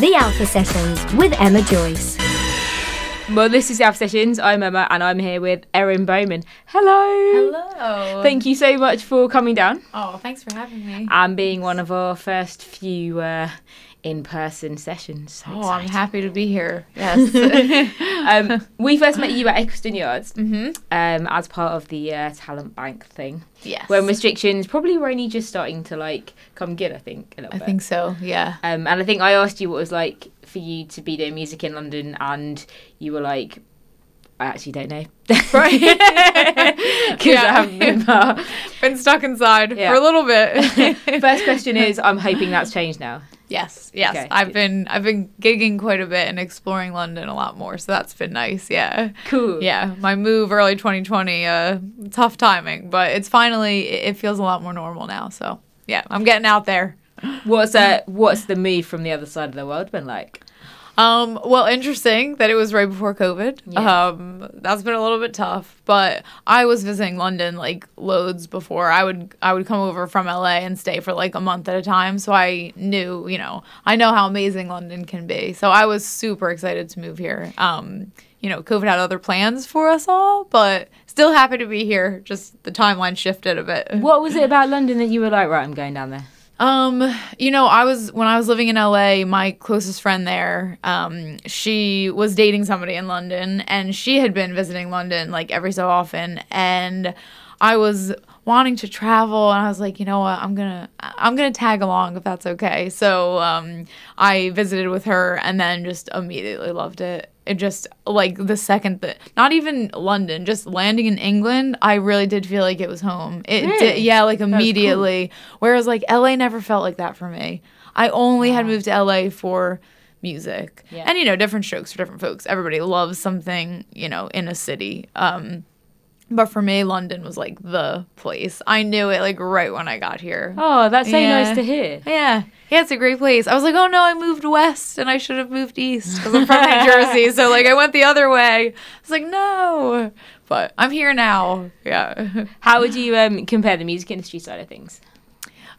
The Alpha Sessions with Emma Joyce. Well, this is the Alpha Sessions. I'm Emma and I'm here with Erin Bowman. Hello. Hello. Thank you so much for coming down Oh, thanks for having me. and being one of our first few uh, in person sessions. So Oh, I'm happy to be here. Yes. um, we first met you at Eccleston Yards mm-hmm. um, as part of the uh, talent bank thing Yes. when restrictions probably were only just starting to like come good, I think. A little I bit. think so. Yeah. Um, and I think I asked you what it was like for you to be doing music in London, and you were like, I actually don't know. Right. Because Yeah. I haven't been far. Been stuck inside Yeah. for a little bit. First question is I'm hoping that's changed now. Yes. Yes. Okay, I've been I've been gigging quite a bit and exploring London a lot more, so that's been nice. Yeah. Cool. Yeah. My move early 2020. Uh, tough timing, but it's finally it feels a lot more normal now. So yeah, I'm getting out there. What's uh, what's the move from the other side of the world been like? Um, well, interesting that it was right before COVID. Yeah. Um, that's been a little bit tough, but I was visiting London like loads before. I would I would come over from LA and stay for like a month at a time, so I knew, you know, I know how amazing London can be. So I was super excited to move here. Um, you know, COVID had other plans for us all, but still happy to be here. Just the timeline shifted a bit. What was it about London that you were like, right, I'm going down there? Um, you know, I was when I was living in LA, my closest friend there, um, she was dating somebody in London and she had been visiting London like every so often and I was wanting to travel and I was like, you know what, I'm gonna I'm gonna tag along if that's okay. So um I visited with her and then just immediately loved it. It just like the second that not even London, just landing in England, I really did feel like it was home. It Really? did, yeah, like cool. immediately. Whereas like LA never felt like that for me. I only had moved to LA for music. Yeah. And you know, different strokes for different folks. Everybody loves something, you know, in a city. Um but for me, London was like the place. I knew it like right when I got here. Oh, that's so Yeah. nice to hear. Yeah. Yeah, it's a great place. I was like, oh no, I moved west and I should have moved east because I'm from New Jersey. So like I went the other way. I was like, no. But I'm here now. Yeah. How would you um, compare the music industry side of things?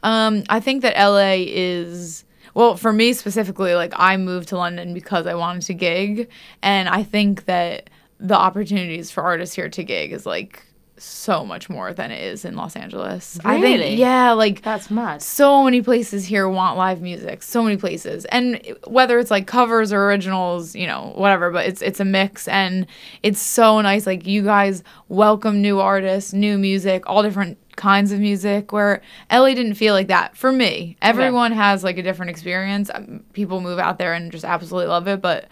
Um, I think that LA is well for me specifically. Like I moved to London because I wanted to gig, and I think that the opportunities for artists here to gig is like so much more than it is in Los Angeles. I Really? think yeah, like That's mad. so many places here want live music so many places and whether it's like covers or originals you know whatever but it's it's a mix and it's so nice like you guys welcome new artists new music all different kinds of music where LA didn't feel like that for me everyone has like a different experience Um, people move out there and just absolutely love it but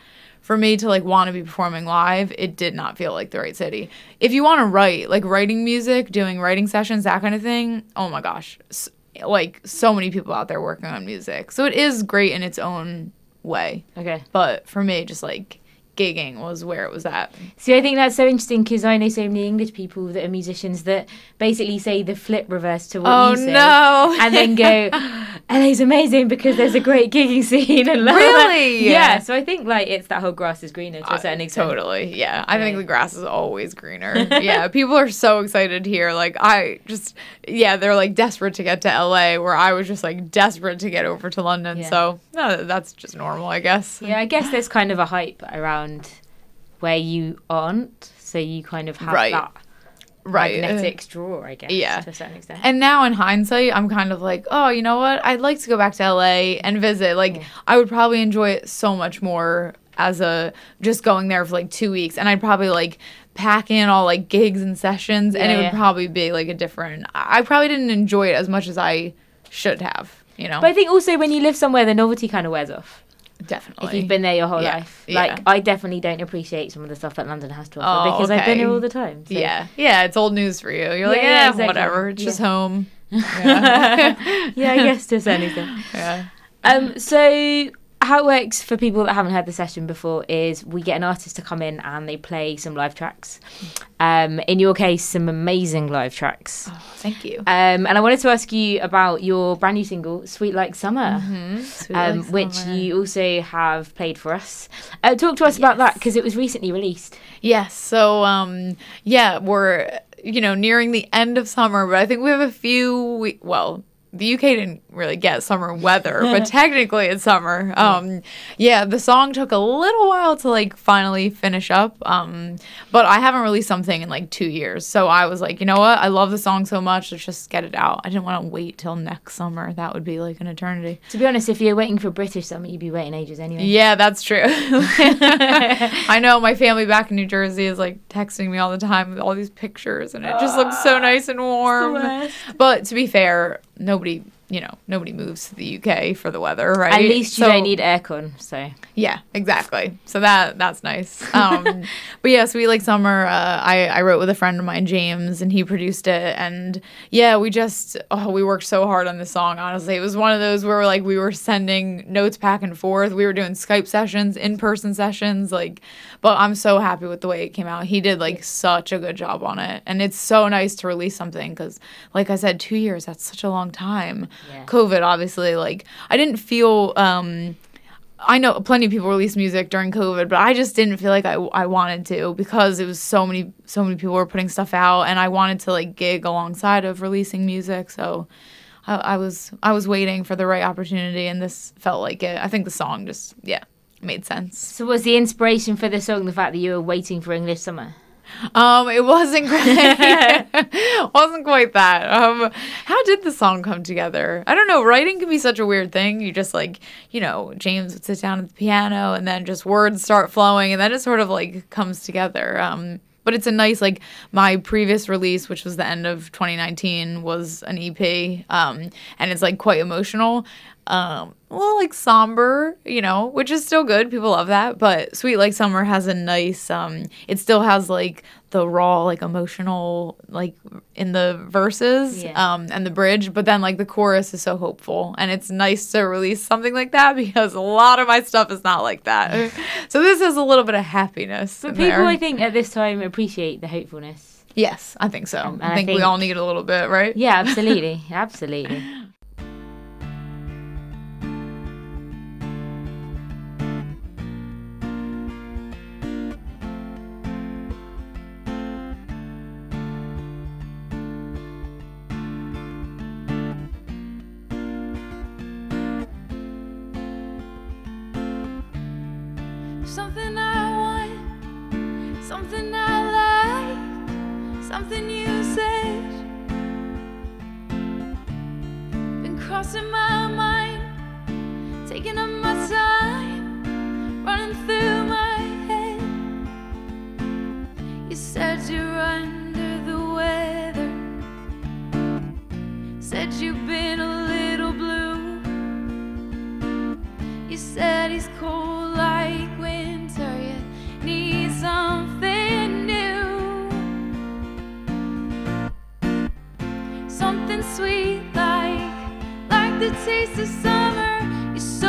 for me to like want to be performing live, it did not feel like the right city. If you want to write, like writing music, doing writing sessions, that kind of thing, oh my gosh, S- like so many people out there working on music. So it is great in its own way. Okay. But for me, just like gigging was where it was at. See, I think that's so interesting because I know so many English people that are musicians that basically say the flip reverse to what Oh you say. no! and then go, LA's amazing because there's a great gigging scene and blah, blah, blah." Really? yeah. So I think like it's that whole grass is greener to a certain extent. Totally. Yeah. I think the grass is always greener. yeah. People are so excited here. Like, I just, yeah, they're like desperate to get to LA, where I was just like desperate to get over to London. Yeah. So, no, that's just normal, I guess. Yeah, I guess there's kind of a hype around where you aren't, so you kind of have Right. that Right. Uh, magnetic draw, I guess. Yeah. to a certain extent. And now in hindsight, I'm kind of like, oh, you know what? I'd like to go back to LA and visit. Like, I would probably enjoy it so much more as a just going there for like two weeks. And I'd probably like pack in all like gigs and sessions, and it would yeah. probably be like a different. I I probably didn't enjoy it as much as I should have, you know? But I think also when you live somewhere, the novelty kind of wears off. Definitely. If you've been there your whole Yeah, life, like yeah. I definitely don't appreciate some of the stuff that London has to offer Oh, because I've been here all the time. so- Yeah. Yeah. It's old news for you. You're like, Yeah, yeah, yeah, exactly. whatever. It's just home. Yeah. yeah, I guess to a certain extent. yeah. Um, so how it works for people that haven't heard the session before is we get an artist to come in and they play some live tracks. Um, in your case, some amazing live tracks. Oh, thank you. Um, and I wanted to ask you about your brand new single, "Sweet Like Summer," Mm-hmm. um, which you also have played for us. Uh, talk to us about that because it was recently released. Yes. So, um, yeah, we're you know nearing the end of summer, but I think we have a few. We- well, the UK didn't really get summer weather, but technically it's summer. Um, yeah, the song took a little while to like finally finish up. Um, but I haven't released something in like two years, so I was like, you know what? I love the song so much, let's just get it out. I didn't want to wait till next summer. That would be like an eternity. To be honest, if you're waiting for British summer, you'd be waiting ages anyway. Yeah, that's true. I know my family back in New Jersey is like texting me all the time with all these pictures, and it just looks so nice and warm. But to be fair, nobody, you know, nobody moves to the UK for the weather, right? At least you So- don't need aircon. So Yeah, exactly. So that that's nice. Um, but yeah, Sweet Like Summer, uh, I I wrote with a friend of mine, James, and he produced it. And yeah, we just oh, we worked so hard on this song. Honestly, it was one of those where like we were sending notes back and forth. We were doing Skype sessions, in person sessions, like. But I'm so happy with the way it came out. He did like such a good job on it, and it's so nice to release something because, like I said, two years that's such a long time. Yeah. COVID, obviously, like I didn't feel. um I know plenty of people released music during COVID, but I just didn't feel like I, I wanted to because it was so many so many people were putting stuff out, and I wanted to like gig alongside of releasing music. So I, I was I was waiting for the right opportunity, and this felt like it. I think the song just yeah made sense. So was the inspiration for the song the fact that you were waiting for English summer? Um, it wasn't quite wasn't quite that. Um, how did the song come together? I don't know. Writing can be such a weird thing. You just like, you know, James would sit down at the piano and then just words start flowing and then it sort of like comes together. Um, but it's a nice like my previous release, which was the end of 2019, was an EP, um, and it's like quite emotional. Um, a little like somber, you know, which is still good. People love that. But Sweet Like Summer has a nice, um, it still has like the raw, like emotional, like in the verses Yeah. um, and the bridge. But then like the chorus is so hopeful. And it's nice to release something like that because a lot of my stuff is not like that. so this is a little bit of happiness. But people, there. I think, at this time appreciate the hopefulness. Yes, I think so. Um, I I think we all need a little bit, right? Yeah, absolutely, absolutely. The taste of summer. You're so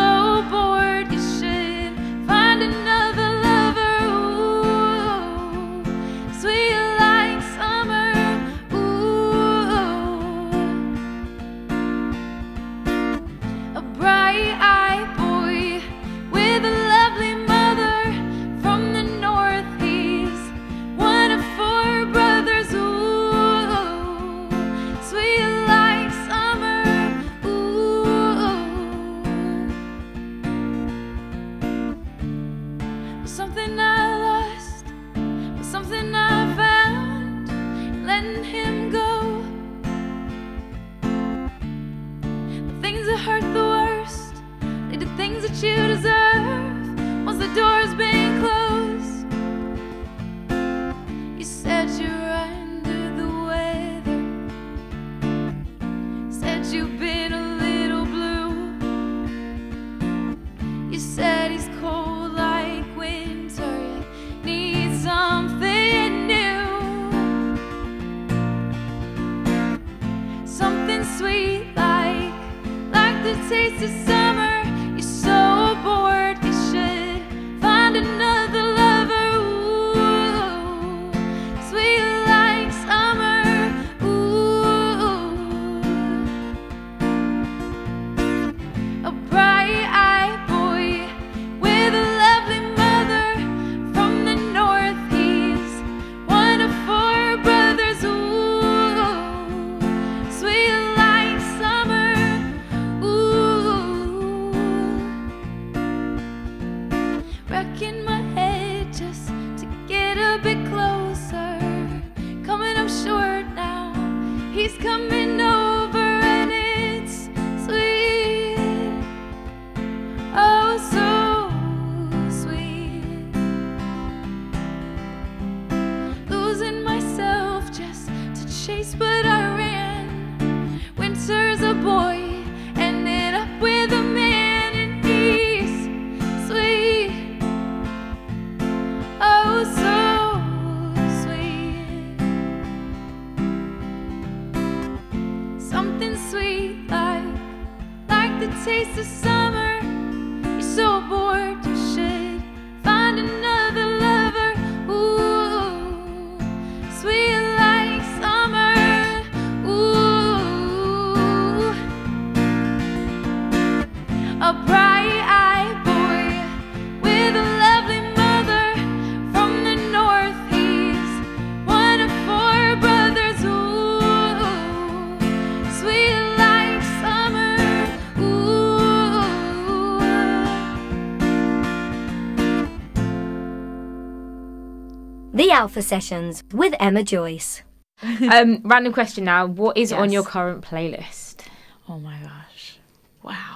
The Alpha Sessions with Emma Joyce. um, random question now. What is on your current playlist? Oh my gosh. Wow.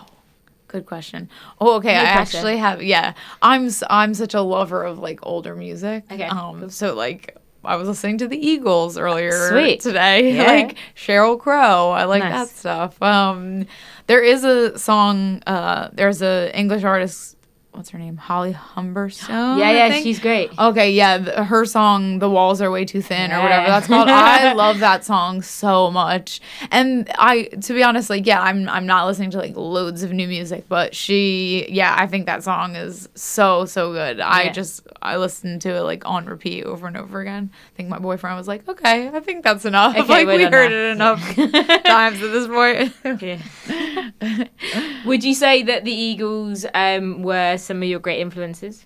Good question. Oh, okay. No I pressure. actually have. Yeah, I'm. s- I'm such a lover of like older music. Okay. Um. So like, I was listening to the Eagles earlier Sweet. today. Yeah. Like Sheryl Crow. I like Nice. that stuff. Um. There is a song. Uh. There's a English artist. What's her name? Holly Humberstone. yeah, yeah, she's great. Okay, yeah, th- her song "The Walls Are Way Too Thin" or whatever that's called. I love that song so much, and I, to be honest, like, yeah, I'm I'm not listening to like loads of new music, but she, yeah, I think that song is so so good. I just I listened to it like on repeat over and over again. I think my boyfriend was like, "Okay, I think that's enough. Okay, like we're heard now." it enough times at this point." Yeah. Would you say that the Eagles um, were some of your great influences?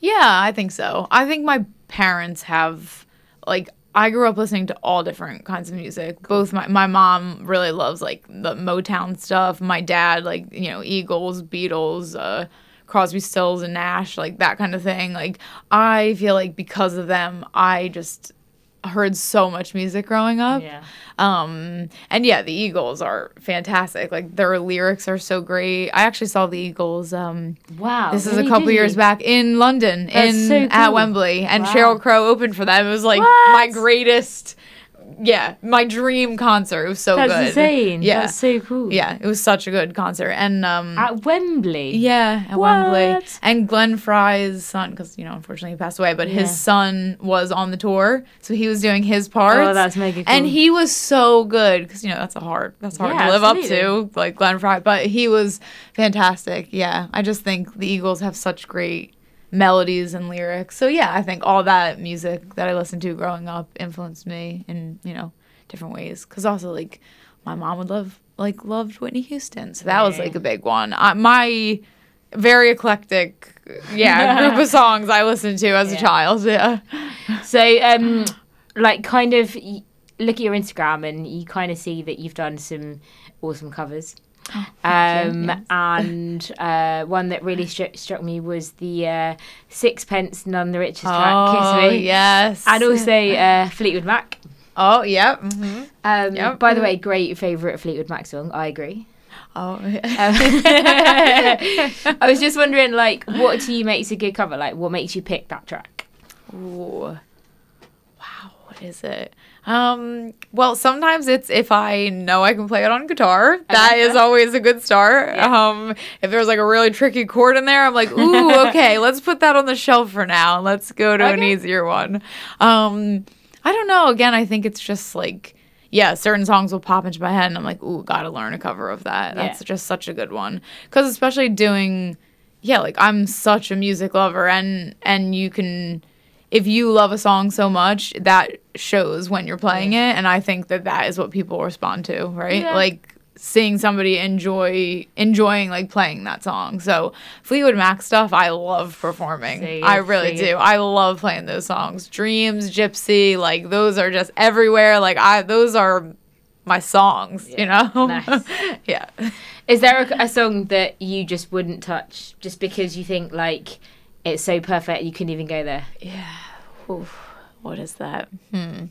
Yeah, I think so. I think my parents have like I grew up listening to all different kinds of music. Both my my mom really loves like the Motown stuff. My dad like, you know, Eagles, Beatles, uh Crosby, Stills and Nash, like that kind of thing. Like I feel like because of them, I just heard so much music growing up. Yeah. Um and yeah, the Eagles are fantastic. Like their lyrics are so great. I actually saw the Eagles um Wow. this is a couple years you? back in London, That's in so at. Wembley, and Wow. Sheryl Crow opened for them. It was like What? my greatest, yeah, my dream concert. It was so That's good. insane. Yeah, That's so cool. yeah, it was such a good concert, and um, At Wembley. yeah, at Wembley, and Glenn Frey's son, because you know, unfortunately, he passed away, but Yeah. his son was on the tour, so he was doing his part. Oh, that's mega cool. And he was so good because you know that's a hard that's hard Yeah, to live up to, like Glenn Frey. But he was fantastic. Yeah, I just think the Eagles have such great melodies and lyrics. So yeah, I think all that music that I listened to growing up influenced me in you know different ways. Because also like my mom would love like loved Whitney Houston, so that was like a big one. I, my very eclectic yeah group of songs I listened to as a child. Yeah. So, um, like, kind of y- look at your Instagram and you kind of see that you've done some awesome covers. Um, yes. and uh, one that really struck struck me was the uh, Sixpence None the Richest track, Kiss Me. Oh, yes. And also uh, Fleetwood Mac. Oh, yep. mhm. Um, Yep. By the way, great favourite Fleetwood Mac song. I agree. Oh, Um, I was just wondering, like, what to you makes a good cover? Like, what makes you pick that track? Ooh. What is it? Um, well, sometimes it's if I know I can play it on guitar. That is always a good start. Yeah. Um, if there's like a really tricky chord in there, I'm like, ooh, okay, let's put that on the shelf for now. Let's go to an easier one. Um, I don't know. Again, I think it's just like yeah, certain songs will pop into my head and I'm like, ooh, gotta learn a cover of that. That's Yeah. just such a good one. Cause especially doing yeah, like I'm such a music lover and and you can if you love a song so much, that shows when you're playing it and I think that that is what people respond to, right? Yeah. Like seeing somebody enjoy enjoying like playing that song. So Fleetwood Mac stuff I love performing. I really do. I love playing those songs. Dreams, Gypsy, like those are just everywhere. Like I those are my songs, you know? Nice. yeah. Is there a, a song that you just wouldn't touch just because you think like it's so perfect you couldn't even go there? Yeah. Oof. What is that? Hmm.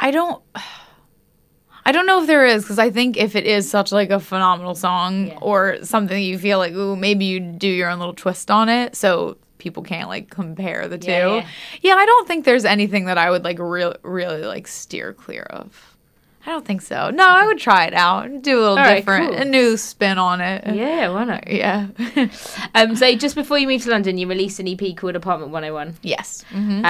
I don't I don't know if there is because I think if it is such like a phenomenal song Yeah. or something you feel like ooh maybe you do your own little twist on it so people can't like compare the two. Yeah, Yeah, yeah. I don't think there's anything that I would like really really like steer clear of. I don't think so. No, I would try it out, do a little right, different, cool. a new spin on it. Yeah, why not? Yeah. Um, so just before you moved to London, you released an EP called Apartment 101. yes. Mhm.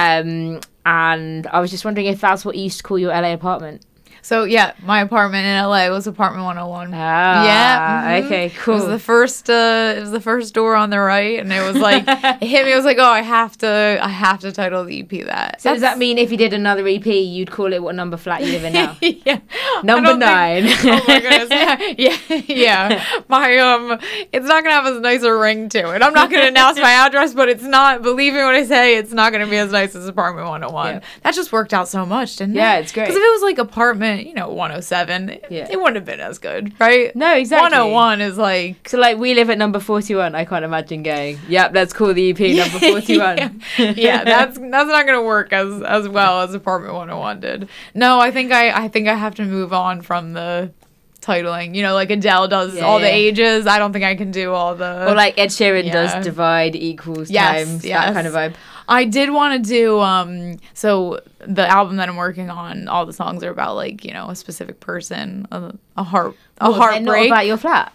Um, and I was just wondering if that's what you used to call your LA apartment. So yeah, my apartment in LA was apartment 101. Ah, yeah. mhm. okay, It cool. was the first. Uh, it was the first door on the right, and it was like it hit me. I was like, oh, I have to. I have to title the EP that. so does that mean if you did another EP, you'd call it what number flat you live in now? yeah. Number don't think- nine. oh my goodness. Yeah, yeah. My um, it's not gonna have as nice a ring to it. I'm not gonna announce my address, but it's not. Believe me when I say it's not gonna be as nice as apartment 101. Yeah. That just worked out so much, didn't it? Yeah, it's great. Because if it was like apartment, you know, 107, Yeah. it wouldn't have been as good, right? No, exactly. 101 is like. So like we live at number forty one. I can't imagine going. Yep, let's call the EP number forty one. yeah. yeah, that's that's not gonna work as as well as apartment 101 did. No, I think I I think I have to move on from the titling. You know, like Adele does Yeah, all the ages. I don't think I can do all the. or like Ed Sheeran Yeah. does divide equals Yes, times yes. that kind of vibe. I did want to do um so the album that I'm working on, all the songs are about like, you know, a specific person, a, a heart a Well, heartbreak. about your flat.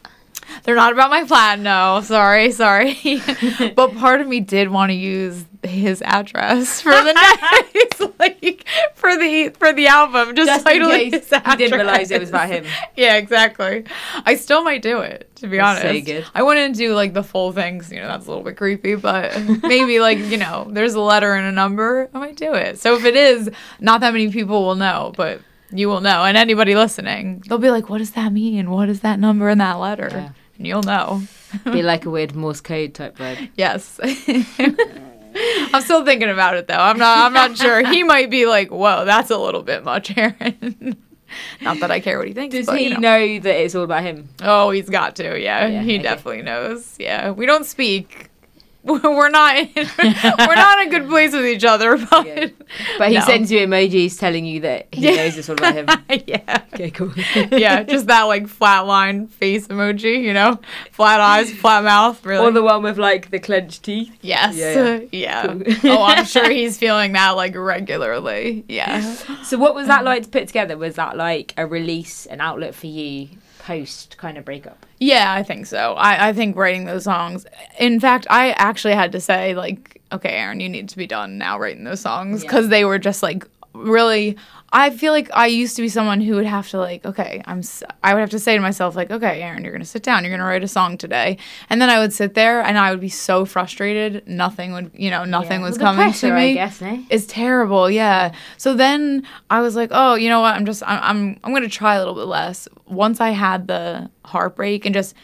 They're not about my plan, no. Sorry, sorry. but part of me did want to use his address for the next like for the for the album. Just, Just case his didn't realise it was about him. Yeah, exactly. I still might do it, to be That's honest. so good. I wouldn't do like the full thing 'cause, you know, that's a little bit creepy, but maybe like, you know, there's a letter and a number, I might do it. So if it is, not that many people will know, but you will know. And anybody listening, they'll be like, what does that mean? What is that number in that letter? Yeah. And you'll know. Be like a weird Morse code type vibe. Yes. I'm still thinking about it though. I'm not I'm not sure. He might be like, "Whoa, that's a little bit much, Erin." not that I care what he thinks. Does but, he you know. know that it's all about him? Oh, he's got to. Yeah, Yeah, he okay. definitely knows. Yeah, we don't speak. We're not. In, we're not in a good place with each other. But, Yeah. But he No. sends you emojis telling you that he Yeah. knows this all about him. yeah. Okay, cool. yeah, just that like flat line face emoji, you know, flat eyes, flat mouth. Really. Or the one with like the clenched teeth. yes. Yeah, Yeah. Cool. oh, I'm sure he's feeling that like regularly. Yeah. So what was that like to put together? Was that like a release, an outlet for you post kind of breakup? Yeah, I think so. I, I think writing those songs. In fact, I actually had to say, like, okay, Erin, you need to be done now writing those songs Yeah. because they were just like really. I feel like I used to be someone who would have to like, okay, I'm. I would have to say to myself like, okay, Erin, you're gonna sit down, you're gonna write a song today, and then I would sit there and I would be so frustrated. Nothing would, you know, nothing was Well, coming pressure, to me I guess, eh? no? is terrible. Yeah. So then I was like, oh, you know what? I'm just I'm I'm I'm gonna try a little bit less. Once I had the heartbreak and just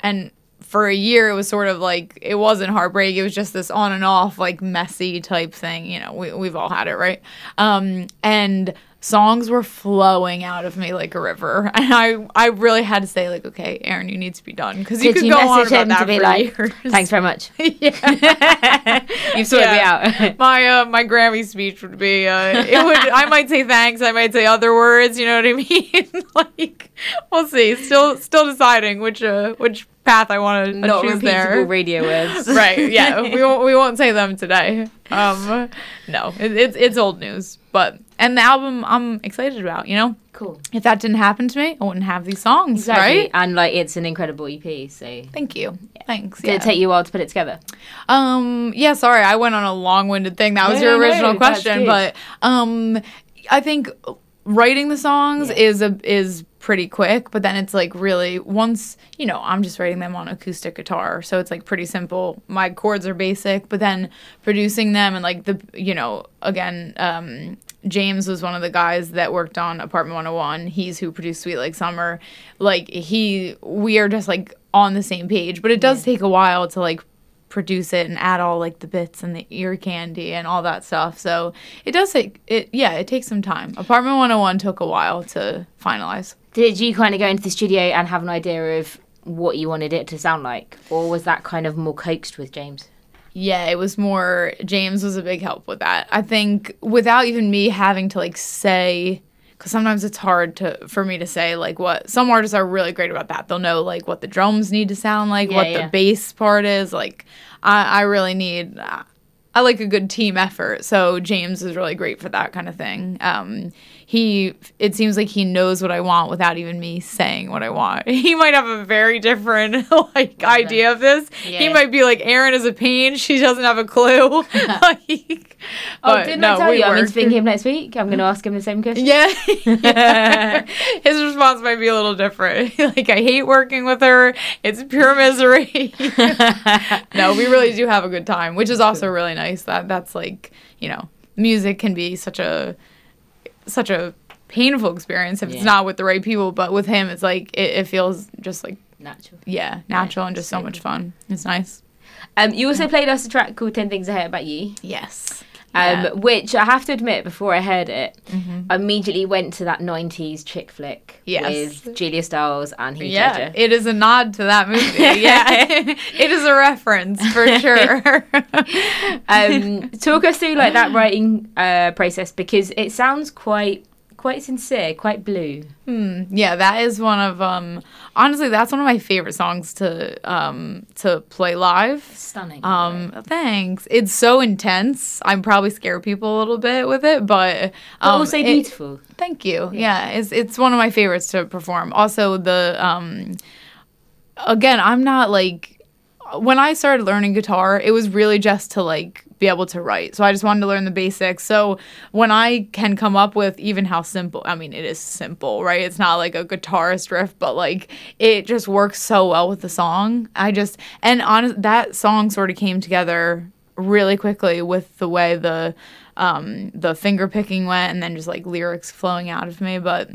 and for a year it was sort of like it wasn't heartbreak. It was just this on and off like messy type thing. You know we, we've all had it right? Um and songs were flowing out of me like a river and i i really had to say like okay Erin you need to be done because you Did could you go on about that to be for like, years. thanks very much. yeah You've sorted Yeah. me out. my uh, my Grammy speech would be uh, it would I might say thanks I might say other words you know what I mean like we'll see still still deciding which uh, which path I want to Not choose repeatable there radio words. right yeah we won't we won't say them today um no it, it's it's old news but and the album I'm excited about you know Cool. if that didn't happen to me I wouldn't have these songs Exactly. right And like it's an incredible EP, so thank you thanks did it yeah. take you a while to put it together? Um, yeah, sorry, I went on a long-winded thing. That was No, your no, no, original that's question, but um I think writing the songs Yeah. is a is pretty quick, but then it's like really once, you know, I'm just writing them on acoustic guitar, so it's like pretty simple. My chords are basic, but then producing them and like the you know, again, um James was one of the guys that worked on Apartment 101. He's who produced Sweet Like Summer. Like he we are just like on the same page, but it does take a while to like produce it and add all like the bits and the ear candy and all that stuff. So it does take it yeah, it takes some time. Apartment 101 took a while to finalize. Did you kind of go into the studio and have an idea of what you wanted it to sound like? Or was that kind of more coaxed with James? Yeah, it was more James was a big help with that. I think without even me having to like say cuz sometimes it's hard to for me to say like what some artists are really great about that. They'll know like what the drums need to sound like, Yeah, what yeah. the bass part is. Like I I really need I like a good team effort. So James is really great for that kind of thing. Um he it seems like he knows what I want without even me saying what I want. He might have a very different like idea of this. He might be like Erin is a pain. She doesn't have a clue. like, Oh, didn't no, I tell you? I'm work. interviewing him next week. I'm going to ask him the same question. Yeah. Yeah. His response might be a little different. like, I hate working with her. It's pure misery. no, we really do have a good time, which is also really nice. That that's like, you know, music can be such a such a painful experience if Yeah. it's not with the right people, but with him it's like it, it feels just like Natural. yeah, natural and just so much fun. It's nice. Um, you also played us a track called 10 Things I Hate About You. Yes. Um, which I have to admit, before I heard it, Mm-hmm. I immediately went to that 90s chick flick Yes. with Julia Stiles and Heath Yeah, Ledger. it is a nod to that movie. Yeah, it is a reference for sure. um, talk us through like that writing uh, process because it sounds quite quite sincere, quite blue. yeah, that is one of um. Honestly, that's one of my favorite songs to um to play live. Stunning. Um, thanks. It's so intense. I'm probably scare people a little bit with it, but but um, also it- beautiful. Thank you. Yeah. it's it's one of my favorites to perform. Also, the um, again, I'm not like when I started learning guitar, it was really just to like be able to write. So I just wanted to learn the basics. So when I can come up with even how simple, I mean, it is simple, right? It's not like a guitarist riff, but like it just works so well with the song. I just and honest that song sort of came together really quickly with the way the um the finger picking went and then just like lyrics flowing out of me but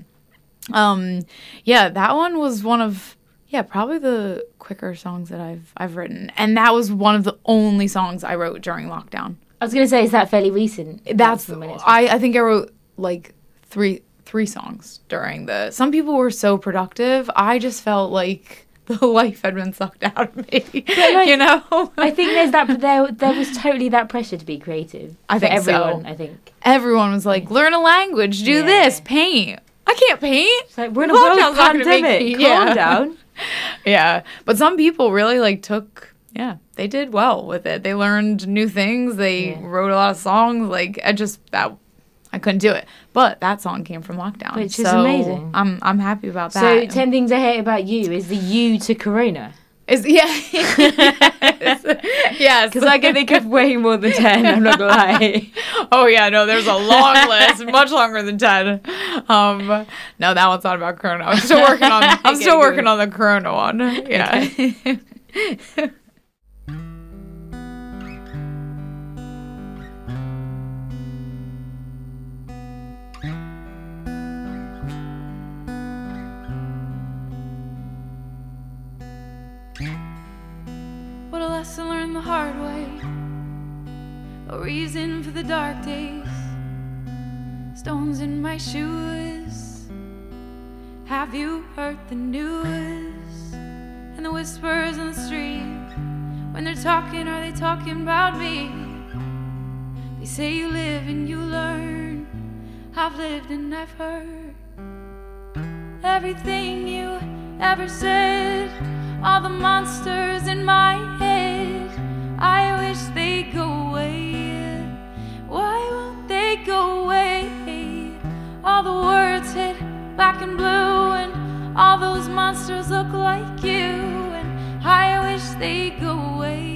um yeah that one was one of yeah probably the quicker songs that i've i've written and that was one of the only songs i wrote during lockdown I was gonna say, is that fairly recent? that's the i i think i wrote like three three songs during the some people were so productive i just felt like the life had been sucked out of me like, you know I think there's that. There, there was totally that pressure to be creative. I think so. everyone. I think. everyone was like learn a language do Yeah. this paint i can't paint It's like we're in a world not gonna make pandemic. Calm yeah. down. yeah. But some people really like took yeah they did well with it. They learned new things. They Yeah. wrote a lot of songs. Like i just that i couldn't do it. But that song came from lockdown. Which is amazing. i'm i'm happy about that. So, 10 things I hate about you is the you to Corona. Is yeah. Yes. Because I can think of way more than 10, I'm not gonna lie. oh yeah no there's a long list much longer than 10 um no that one's not about corona. I'm still working on i'm Okay, still working on the corona one. Yeah. What reason for the dark days. Stones in my shoes. Have you heard the news? And the whispers in the street. When they're talking, are they talking about me? They say you live and you learn. I've lived and I've heard everything you ever said. All the monsters in my head. I wish they'd black and blue, and all those monsters look like you. And I wish they'd go away.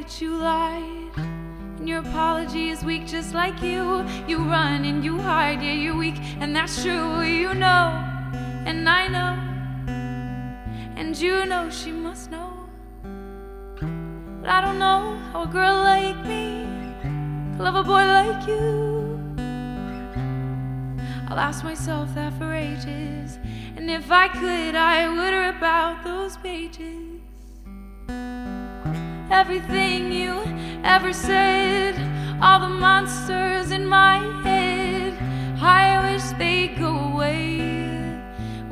That you lied. And your apology is weak, just like you. You run and you hide, yeah, you're weak, and that's true. You know, and I know, and you know she must know. But I don't know how a girl like me could love a boy like you. I'll ask myself that for ages. And if I could, I would rip out those pages. Everything you ever said, all the monsters in my head. I wish they'd go away.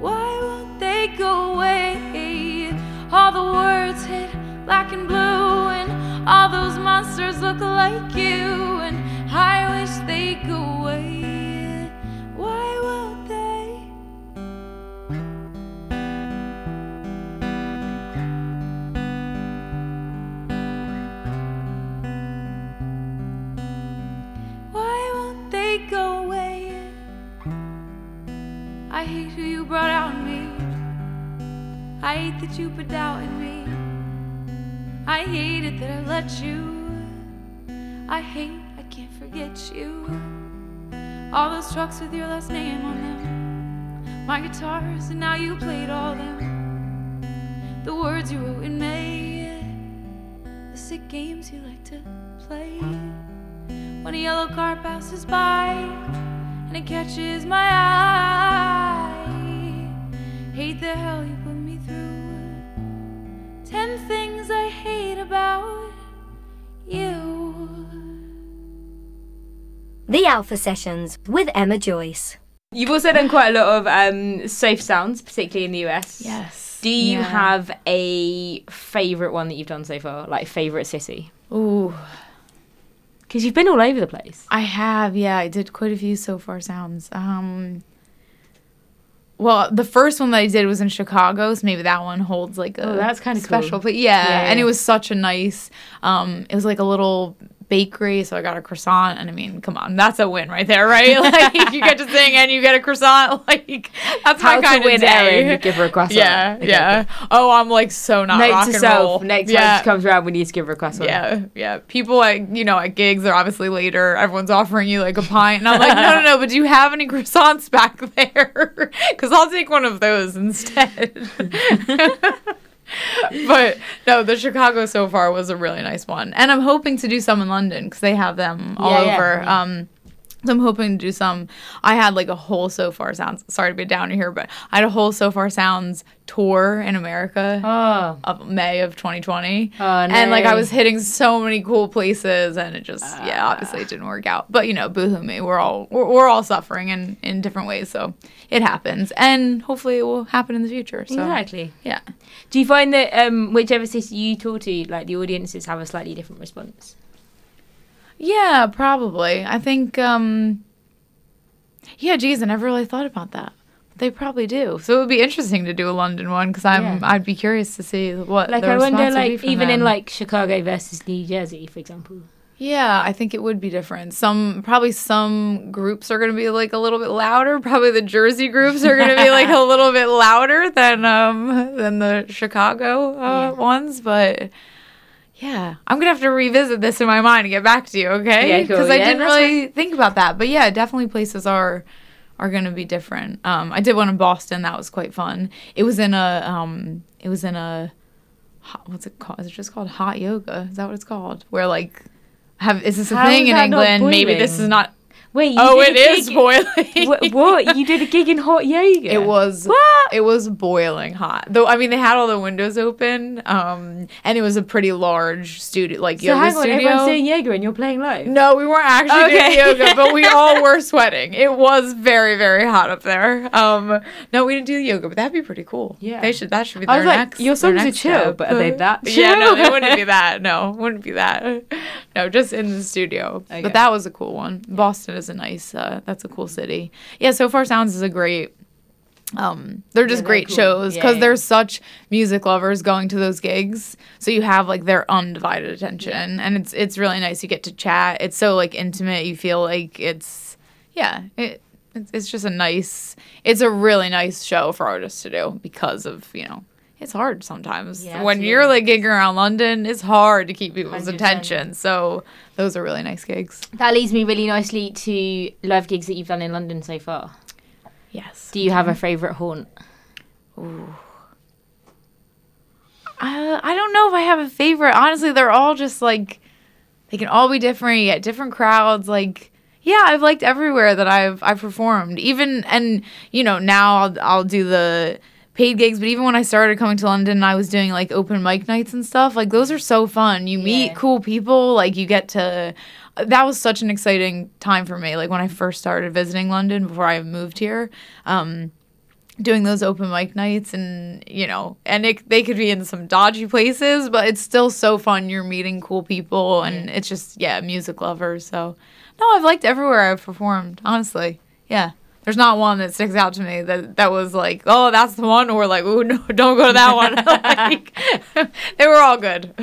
Why won't they go away. All the words hit black and blue, and all those monsters look like you. And I wish they'd go away. Brought out in me. I hate that you put doubt in me. I hate it that I let you. I hate I can't forget you. All those trucks with your last name on them. My guitars, and now you played all them. The words you wrote in May. The sick games you like to play. When a yellow car passes by and it catches my eye. Hate the hell you put me through. Ten things I hate about you. The Alpha Sessions with Emma Joyce. You've also done quite a lot of um, Sofar Sounds, particularly in the US. Yes. Do you Yeah. have a favourite one that you've done so far? Like favourite city? Ooh, Because you've been all over the place. I have. Yeah, I did quite a few Sofar Sounds. Um, well, the first one that I did was in Chicago, so maybe that one holds like a Oh, that's kinda special. cool. But yeah, Yeah, and it was such a nice. Um, it was like a little bakery, so I got a croissant, and I mean, come on, that's a win right there, right? Like you get to sing and you get a croissant. Like that's How my to kind win of day. Erin, give her a croissant. Yeah, Okay, yeah. Oh, I'm like so not Note rock to and self. roll. Next yeah. time she comes around, we need to give her a croissant. Yeah, yeah. People at you know at gigs are obviously later. Everyone's offering you like a pint, and I'm like, no, no, no. But do you have any croissants back there? Because I'll take one of those instead. but no, the Chicago Sofar was a really nice one, and I'm hoping to do some in London because they have them all Yeah, yeah, over. yeah. Um, so I'm hoping to do some. I had like a whole Sofar Sounds. Sorry to be down here, but I had a whole Sofar Sounds tour in America Oh. of May of 2020. Oh, And like I was hitting so many cool places and it just yeah, Ah. obviously it didn't work out. But you know, boohoo me. We're all we're, we're all suffering in in different ways, so it happens. And hopefully it will happen in the future. So Exactly. yeah. Do you find that um, whichever city you tour to, like the audiences have a slightly different response? Yeah, probably. I think um Yeah, geez, I never really thought about that. They probably do. So it would be interesting to do a London one because I'm Yeah. I'd be curious to see what Like I wonder, response would be like even in like Chicago versus New Jersey, for example. Yeah, I think it would be different. Some probably some groups are going to be like a little bit louder. Probably the Jersey groups are going to be like a little bit louder than um than the Chicago uh, Yeah. ones, but yeah, I'm gonna have to revisit this in my mind and get back to you, okay? Yeah, cool. Because I Yeah, didn't really think about that, but yeah, definitely places are are gonna be different. Um, I did one in Boston that was quite fun. It was in a um, it was in a hot, what's it called? Is it just called hot yoga? Is that what it's called? Where like have is this a How thing in England? Maybe this is not. Wait, you Oh, did it a is boiling. Wha- what? You did a gig in hot yoga? It was What? it was boiling hot. Though I mean they had all the windows open, um, and it was a pretty large studio, like So yoga hang on, studio. everyone's doing yoga and you're playing live. no, we weren't actually Okay. doing yoga, but we all were sweating. It was very, very hot up there. Um, no, we didn't do the yoga, but that'd be pretty cool. Yeah. they should. That should be I their was like, next. your songs are chill, step. but are they that Yeah, no, they wouldn't be that. No, wouldn't be that. No, just in the studio. Okay. But that was a cool one. Boston is a nice. Uh, that's a cool city. Yeah, Sofar Sounds is a great. Um, they're just they're great cool. shows Yeah, because yeah. there's such music lovers going to those gigs. So you have like their undivided attention, and it's it's really nice. You get to chat. It's so like intimate. You feel like it's yeah. It it's, it's just a nice. It's a really nice show for artists to do because of you know. It's hard sometimes. Yeah, when you're like gigging around London, it's hard to keep people's 100%. attention. So those are really nice gigs. That leads me really nicely to live gigs that you've done in London so far. Yes. Do you have a favourite haunt? Ooh. I, I don't know if I have a favorite. Honestly, they're all just like they can all be different. You get different crowds. Like yeah, I've liked everywhere that I've I've performed. Even and you know now I'll I'll do the paid gigs. But even when I started coming to London, I was doing like open mic nights and stuff. Like those are so fun. You meet Yeah. cool people. Like you get to. That was such an exciting time for me. Like when I first started visiting London before I moved here. Um, doing those open mic nights and you know and it, they could be in some dodgy places but it's still so fun you're meeting cool people and it's just yeah music lovers so no i've liked everywhere i've performed honestly yeah there's not one that sticks out to me that that was like oh that's the one or like oh no don't go to that one. Like they were all good.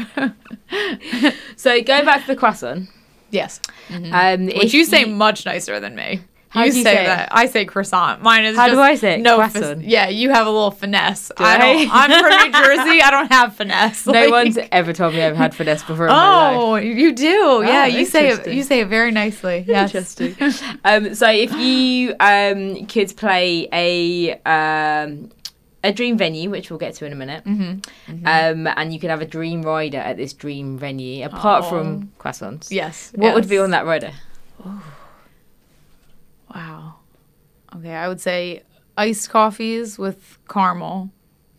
So going back to the croissant. yes. Um, which you say much nicer than me How you you say, say that i say croissant mine is How do I say it? no Croissant? fis- yeah you have a little finesse Do I don't, I? i'm from new jersey i don't have finesse No Like- one's ever told me I've had finesse before in my life. Oh, you do. Yeah, you say it. You say it very nicely. Yes. Interesting. um, so if you um, could play a um, a dream venue, which we'll get to in a minute, Mm-hmm. Um, and you could have a dream rider at this dream venue, apart Oh. from croissants. Yes. What would be on that rider? Wow. Okay, I would say iced coffees with caramel,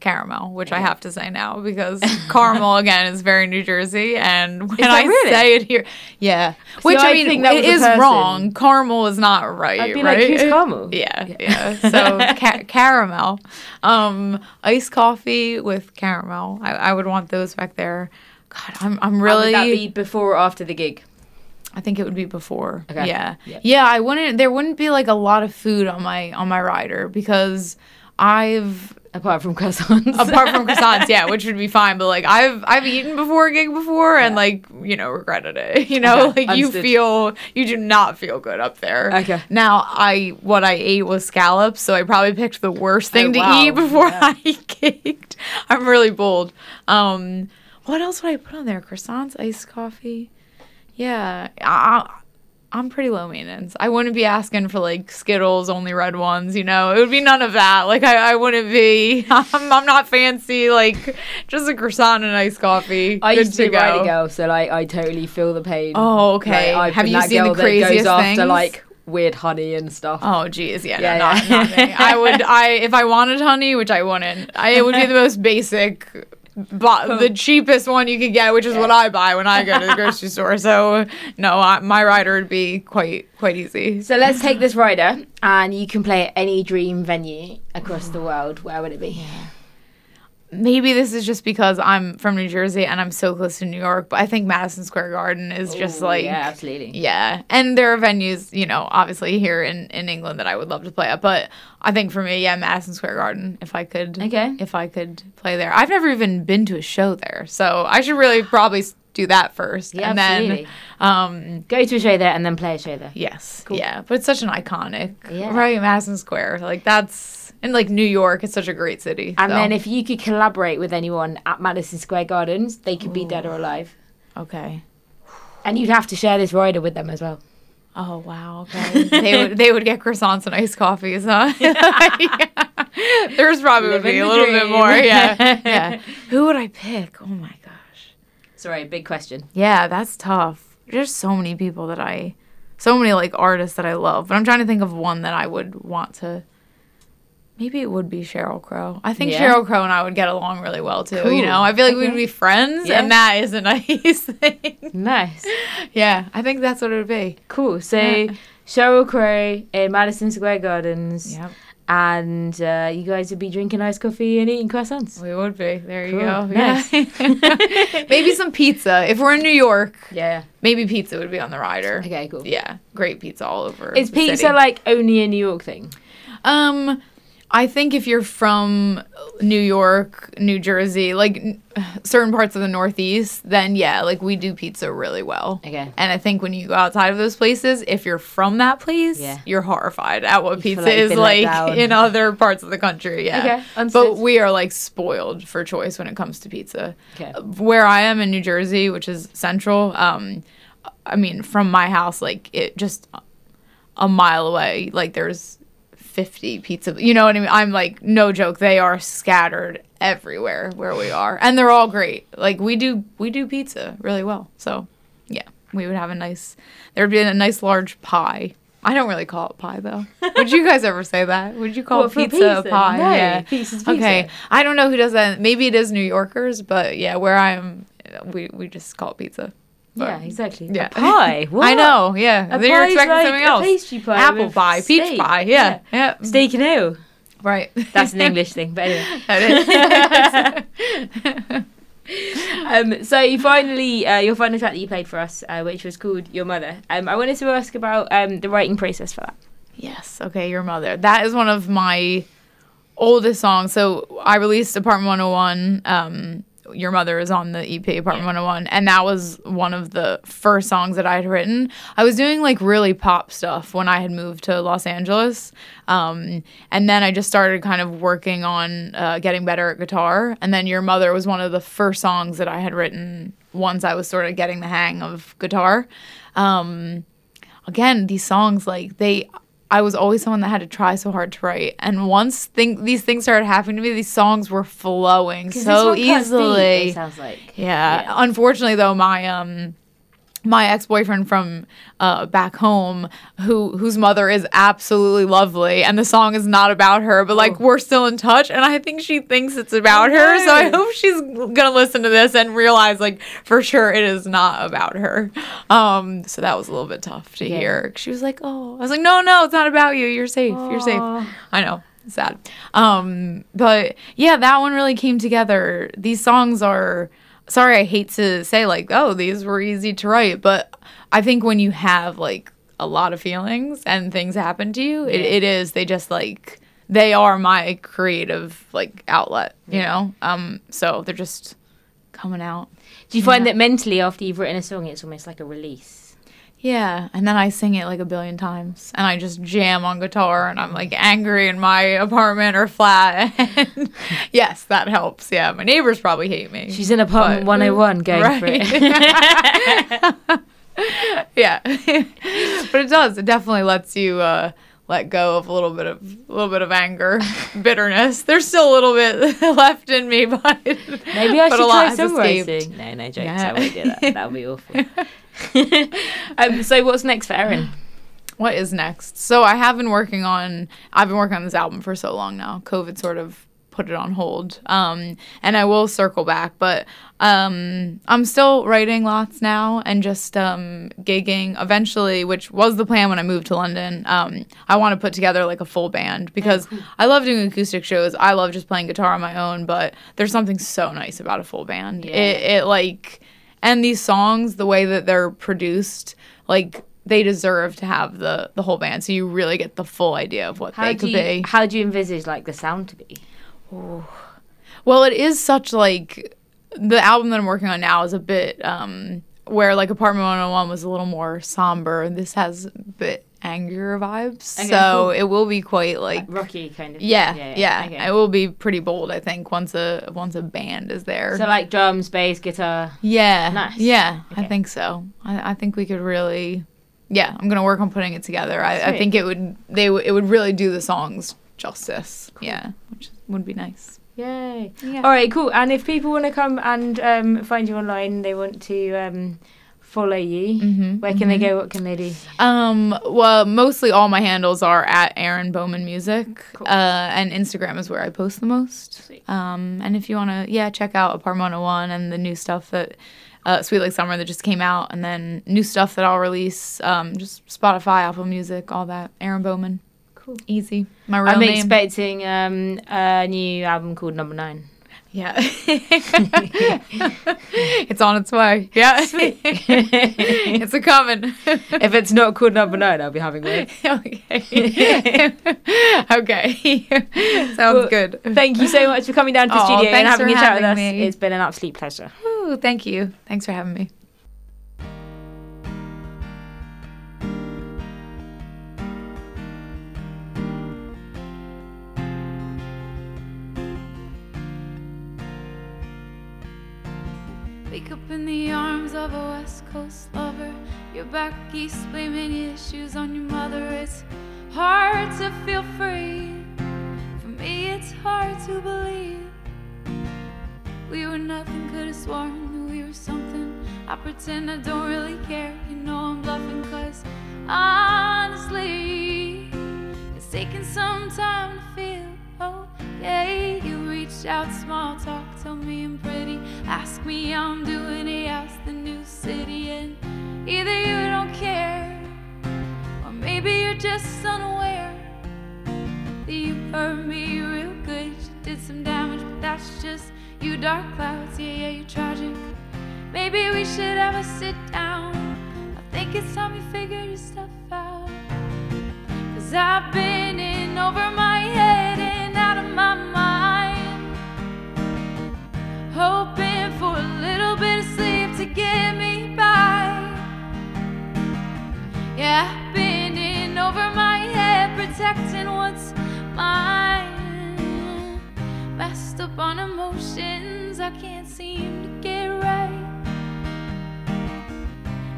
caramel, which I have to say now because caramel again is very New Jersey, and when I really? say it here, yeah, which I I mean think that it is person. wrong. Caramel is not right. I'd be like, right? who's caramel? Yeah, yeah. So ca- caramel, um, iced coffee with caramel. I, I would want those back there. God, I'm I'm really. Would that be before or after the gig? I think it would be before. Okay. Yeah. Yeah. yeah. I wouldn't there wouldn't be like a lot of food on my on my rider because I've Apart from croissants. apart from croissants, yeah, which would be fine, but like I've I've eaten before a gig before and like, you know, regretted it. You know, Okay, like you feel you do not feel good up there. Okay. Now I what I ate was scallops, so I probably picked the worst thing Oh, to wow. eat before Yeah. I gigged. I'm really bold. Um what else would I put on there? Croissants, iced coffee. Yeah, I, I'm pretty low maintenance. I wouldn't be asking for like Skittles, only red ones. You know, it would be none of that. Like I, I wouldn't be. I'm, I'm not fancy. Like just a croissant and iced coffee. I Good used to to be a rider girl, so like I totally feel the pain. Oh, okay. Like, Have you seen the girl that craziest goes things? after like weird honey and stuff? Oh geez, yeah, Yeah, no, not, yeah. not me. I would, I if I wanted honey, which I wouldn't, I, it would be the most basic, but the cheapest one you could get, which is what I buy when I go to the grocery store. So no, I, my rider would be quite quite easy. So let's take this rider, and you can play at any dream venue across the world. Where would it be? Maybe this is just because I'm from New Jersey and I'm so close to New York, but I think Madison Square Garden is just like yeah, absolutely. Yeah, and there are venues, you know, obviously here in, in England that I would love to play at, but I think for me, yeah, Madison Square Garden. If I could, Okay. if I could play there, I've never even been to a show there, so I should really probably do that first, Yeah, and absolutely. then, um, Go to a show there and then play a show there. yes, yeah, but it's such an iconic, Yeah. right? Madison Square, like that's and like New York, is such a great city. And so- then if you could collaborate with anyone at Madison Square Gardens, they could be dead or alive. okay. And you'd have to share this rider with them as well. Oh wow! Okay, they would they would get croissants and iced coffees, huh? There's probably would Living be a the little bit more. Yeah, yeah. Who would I pick? Oh my gosh. Sorry, big question. Yeah, that's tough. There's so many people that I, so many like artists that I love, but I'm trying to think of one that I would want to. Maybe it would be Sheryl Crow. I think Yeah. Sheryl Crow and I would get along really well too. Cool. You know, I feel like Okay. we'd be friends, Yeah. and that is a nice thing. Nice. yeah, I think that's what it would be. Cool. So Yeah. Sheryl Crow in Madison Square Gardens. Yep. And uh, you guys would be drinking iced coffee and eating croissants. We would be. There you go. Nice. Maybe some pizza. If we're in New York, Yeah. maybe pizza would be on the rider. Okay, cool. Yeah, great pizza all over. Is pizza city. like only a New York thing? Um, I think if you're from New York, New Jersey, like n- certain parts of the Northeast, then yeah, like we do pizza really well. Okay. And I think when you go outside of those places, if you're from that place, Yeah. you're horrified at what feel pizza like is like in other parts of the country. Yeah. Okay, understood. But we are like spoiled for choice when it comes to pizza. Okay. Where I am in New Jersey, which is central, um, I mean, from my house, like it just a mile away, like there's 50 pizza. You know what I mean? I'm like, no joke. They are scattered everywhere where we are, and they're all great. Like we do, we do pizza really well. So, yeah, we would have a nice. There would be a nice large pie. I don't really call it pie though. Would you guys ever say that? Would you call What, for pizza, a pie? No, yeah. pizza's Okay. I don't know who does that. Maybe it is New Yorkers, but yeah, where I am, we we just call it pizza. Yeah, exactly. Yeah. A pie. What? I know. Yeah. A then you're expecting like something else. pastry pie Apple pie, peach steak. pie. Yeah. Yeah. Steak and ale. Right. That's an English thing, but anyway. That is. Um, so you finally, uh, your final track that you played for us, uh, which was called Your Mother. Um, I wanted to ask about um, the writing process for that. Yes. Okay. Your mother. That is one of my oldest songs. So I released Apartment 101. Um, Your mother is on the EP Apartment 101, and that was one of the first songs that I had written. I was doing like really pop stuff when I had moved to Los Angeles, um, and then I just started kind of working on uh, getting better at guitar. And then Your mother was one of the first songs that I had written once I was sort of getting the hang of guitar. Um, again, these songs like they I was always someone that had to try so hard to write. And once thing these things started happening to me, these songs were flowing so this one cuts deep, easily. it sounds like. yeah. Yeah. Unfortunately though, my um my ex-boyfriend from uh, back home who whose mother is absolutely lovely and the song is not about her but like Oh. we're still in touch and i think she thinks it's about her so i hope she's gonna listen to this and realize like for sure it is not about her um so that was a little bit tough to Yeah. hear she was like oh i was like no no it's not about you you're safe you're safe I know. Sad. Um, but yeah, that one really came together. These songs are sorry, I hate to say like, oh, these were easy to write, but I think when you have like a lot of feelings and things happen to you, it, it is they just like they are my creative like outlet, you know? Um, so they're just coming out. Do you find that mentally, after you've written a song, it's almost like a release? Yeah, and then I sing it like a billion times, and I just jam on guitar, and I'm like angry in my apartment or flat. And yes, that helps. Yeah, my neighbors probably hate me. She's in apartment But- 101 going for it. yeah, but it does. It definitely lets you uh, let go of a little bit of a little bit of anger, bitterness. There's still a little bit left in me, but Maybe I but should try songwriting. No, no jokes. Yeah. I won't do that. That would be awful. um, so what's next for Erin? what is next? So I have been working on I've been working on this album for so long now. COVID sort of put it on hold. Um and I will circle back, but um I'm still writing lots now and just um gigging eventually, which was the plan when I moved to London. Um I want to put together like a full band because I love doing acoustic shows. I love just playing guitar on my own, but there's something so nice about a full band. Yeah. It it like and these songs the way that they're produced like they deserve to have the the whole band. So you really get the full idea of what How they could you, be. how do you envisage like the sound to be? well it is such like the album that i'm working on now is a bit um where like apartment 101 was a little more somber. And this has a bit angrier vibes Okay, so cool. it will be quite like Rocky kind of. yeah yeah, okay. it will be pretty bold i think once a once a band is there So like drums, bass, guitar. Yeah. Nice. Yeah, I think so. I, I think we could really. Yeah, I'm gonna work on putting it together. I, I think it would they w- it would really do the songs justice. Yeah, which would be nice. Yay. Yeah. All right, cool. And if people want to come and um, find you online, they want to um, follow you, Mhm, where can they go? What can they do? Um. Well, mostly all my handles are at Erin Bowman Music. Cool. Uh, and Instagram is where I post the most. Um. And if you wanna, yeah, check out Apartment 101 and the new stuff that. Uh, Sweet Like Summer that just came out, and then new stuff that I'll release. Um, just Spotify, Apple Music, all that. Erin Bowman. Cool. Easy. My real I'm name. expecting um, a new album called Number Nine. Yeah. it's on its way. Yeah. it's a coming. if it's not called Number Nine, I'll be having one. okay. okay. Sounds Well, good. Thank you so much for coming down to the Aw, studio and having a chat with us. me. It's been an absolute pleasure. Ooh, thank you. Thanks for having me. In the arms of a West Coast lover. You're back east, blaming issues on your mother. It's hard to feel free. For me, it's hard to believe. We were nothing, could have sworn that we were something. I pretend I don't really care. You know I'm bluffing, cause honestly, it's taking some time to feel okay. You reached out, small talk, tell me I'm pretty. Ask me how I'm doing, hey, how's the new city? And either you don't care, or maybe you're just unaware that you hurt me real good. You did some damage, but that's just you, dark clouds. Yeah, yeah, you're tragic. Maybe we should have a sit down. I think it's time you figure your stuff out. Cause I've been in over my for a little bit of sleep to get me by. Yeah, I've been in over my head, protecting what's mine. Messed up on emotions I can't seem to get right.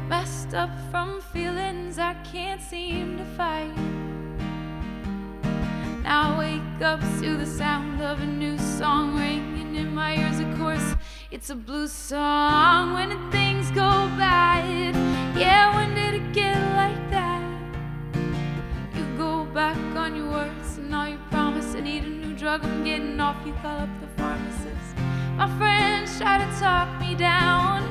Messed up from feelings I can't seem to fight. Now I wake up to the sound of a new song ringing in my ears. Of course, it's a blues song when things go bad. Yeah, when did it get like that? You go back on your words and all you promise. I need a new drug. I'm getting off. You call up the pharmacist. My friends try to talk me down.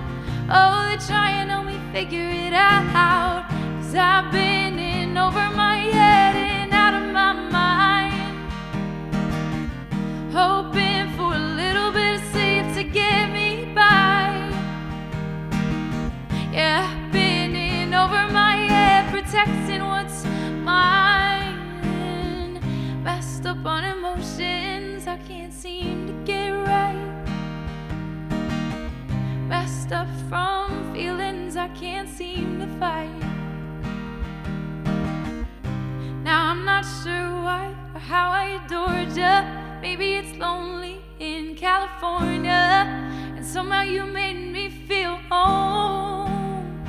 Oh, they try and help me figure it out. Cause I've been in over my head up on emotions I can't seem to get right. Messed up from feelings I can't seem to fight. Now I'm not sure why or how I adored ya. Maybe it's lonely in California, and somehow you made me feel home.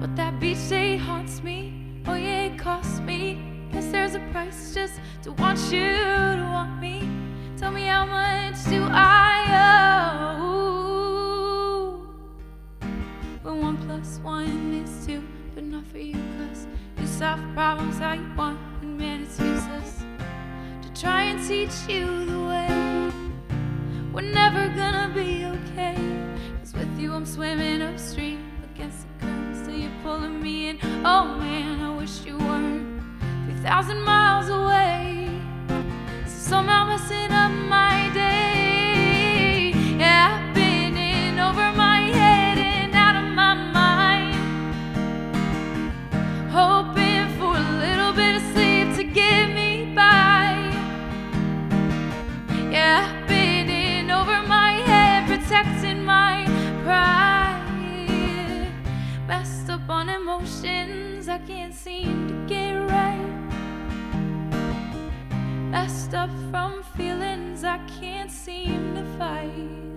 But that beach day haunts me. Oh yeah, it costs me. There's a price just to want you to want me. Tell me how much do I owe? When one plus one is two, but not for you, cause you solve problems how you want, and man, it's useless to try and teach you the way. We're never gonna be okay. Cause with you, I'm swimming upstream against the current, till you're pulling me in. Oh man, I wish you weren't 3,000 miles away. So somehow messing up my day. Yeah, I've been in over my head and out of my mind. Hoping for a little bit of sleep to get me by. Yeah, I've been in over my head, protecting my pride. Messed up on emotions I can't seem to get Messed up from feelings I can't seem to fight.